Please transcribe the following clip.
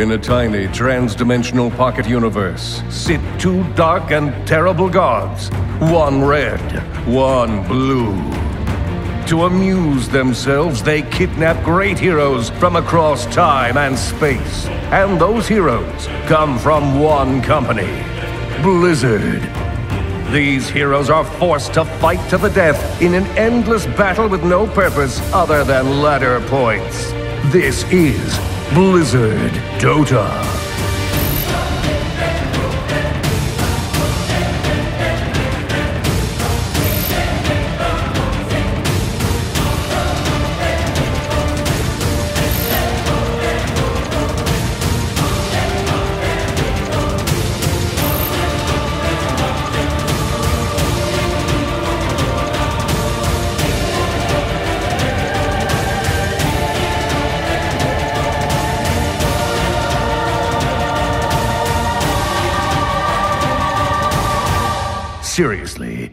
In a tiny trans-dimensional pocket universe sit two dark and terrible gods, one red, one blue. To amuse themselves, they kidnap great heroes from across time and space. And those heroes come from one company, Blizzard. These heroes are forced to fight to the death in an endless battle with no purpose other than ladder points. This is Blizzard Dota. Seriously.